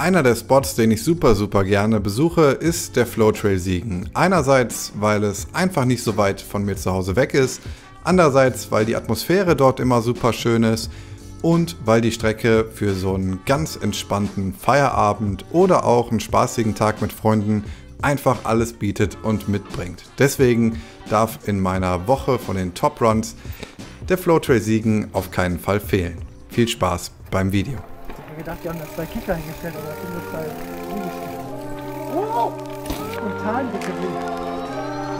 Einer der Spots, den ich super, super gerne besuche, ist der Flow Trail Siegen. Einerseits, weil es einfach nicht so weit von mir zu Hause weg ist, andererseits, weil die Atmosphäre dort immer super schön ist und weil die Strecke für so einen ganz entspannten Feierabend oder auch einen spaßigen Tag mit Freunden einfach alles bietet und mitbringt. Deswegen darf in meiner Woche von den Top Runs der Flow Trail Siegen auf keinen Fall fehlen. Viel Spaß beim Video gedacht, die haben da zwei Kicker hingestellt oder sind das zwei Liegestühle. Oh! Spontan dicke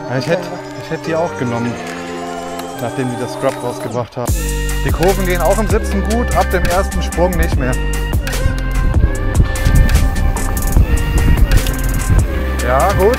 ja, ich, hätte, ich hätte die auch genommen, nachdem die das Scrub rausgebracht haben. Die Kurven gehen auch im Sitzen gut, ab dem ersten Sprung nicht mehr. Ja, gut.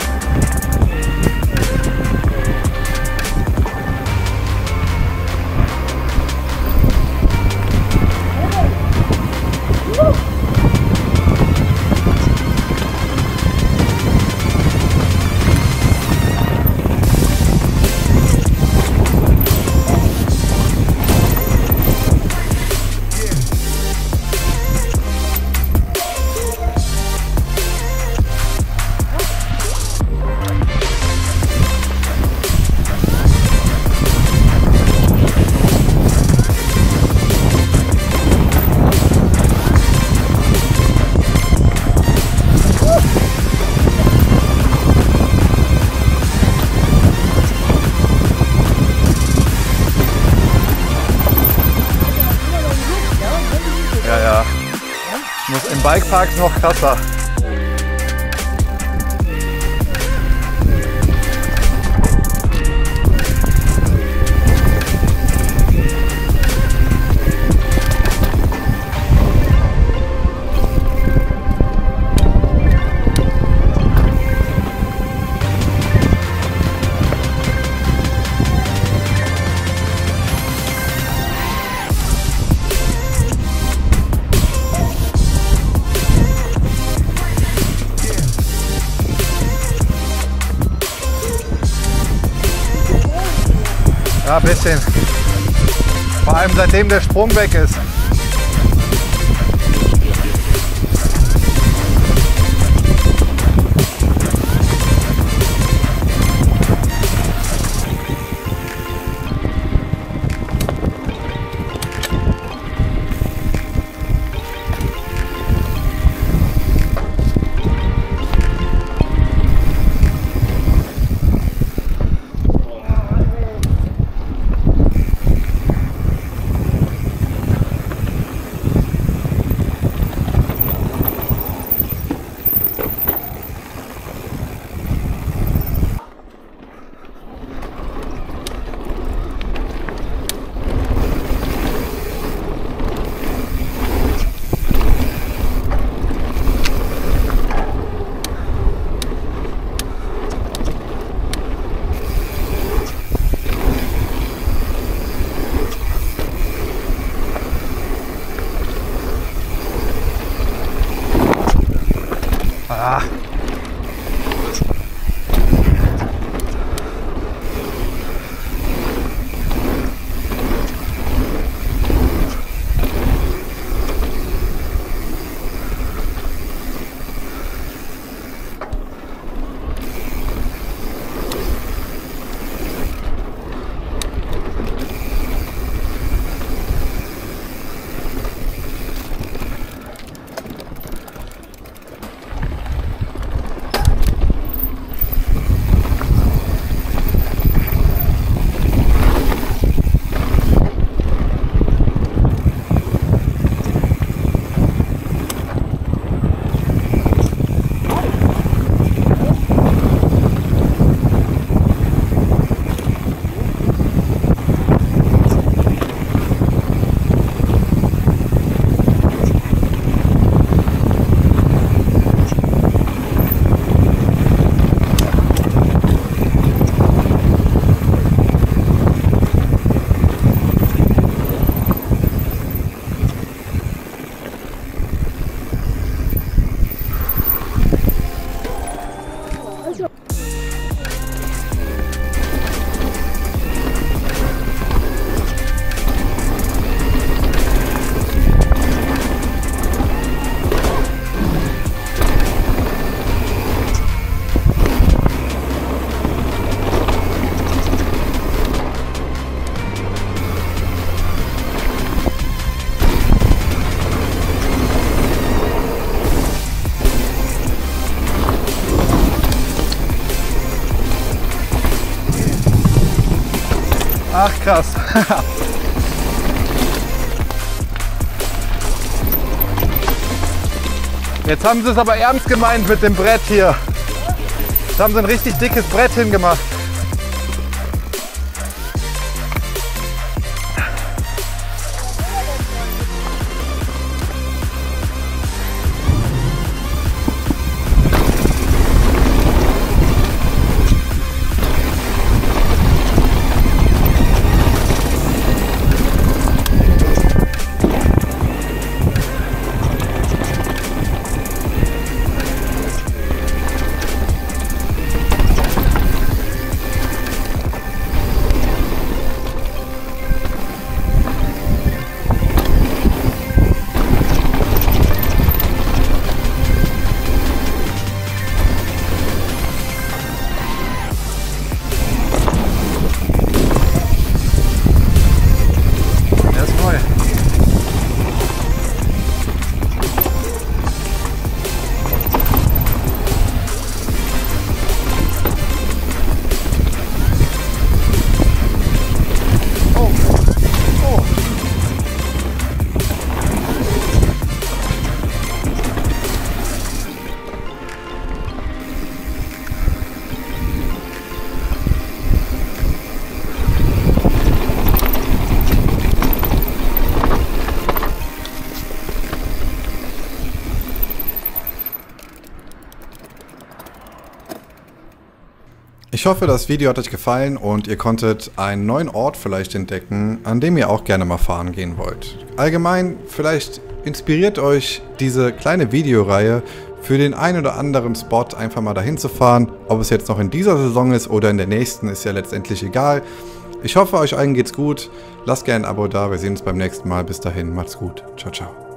Bikeparks noch krasser. Ja, ein bisschen. Vor allem seitdem der Sprung weg ist. Ach krass. Jetzt haben sie es aber ernst gemeint mit dem Brett hier. Jetzt haben sie ein richtig dickes Brett hingemacht. Ich hoffe, das Video hat euch gefallen und ihr konntet einen neuen Ort vielleicht entdecken, an dem ihr auch gerne mal fahren gehen wollt. Allgemein, vielleicht inspiriert euch diese kleine Videoreihe für den einen oder anderen Spot einfach mal dahin zu fahren. Ob es jetzt noch in dieser Saison ist oder in der nächsten, ist ja letztendlich egal. Ich hoffe, euch allen geht's gut. Lasst gerne ein Abo da. Wir sehen uns beim nächsten Mal. Bis dahin, macht's gut. Ciao, ciao.